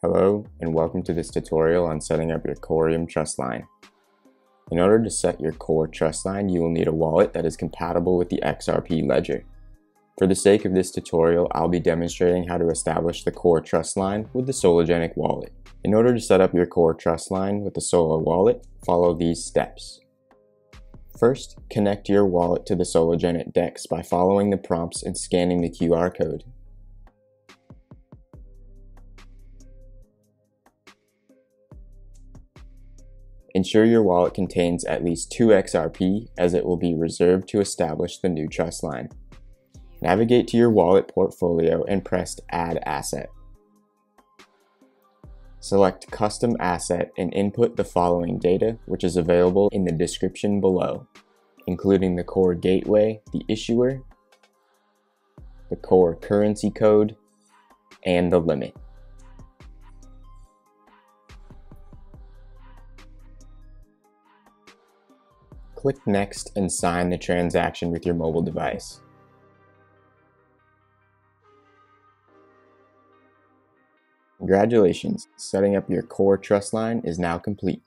Hello and welcome to this tutorial on setting up your Coreum trust line. In order to set your core trust line, you will need a wallet that is compatible with the XRP ledger. For the sake of this tutorial, I'll be demonstrating how to establish the core trust line with the Sologenic wallet. In order to set up your core trust line with the Solo wallet, follow these steps. First, connect your wallet to the Sologenic DEX by following the prompts and scanning the QR code. Ensure your wallet contains at least 2 XRP as it will be reserved to establish the new trust line. Navigate to your wallet portfolio and press Add Asset. Select Custom Asset and input the following data, which is available in the description below, including the core gateway, the issuer, the core currency code, and the limit. Click Next and sign the transaction with your mobile device. Congratulations, setting up your core trust line is now complete.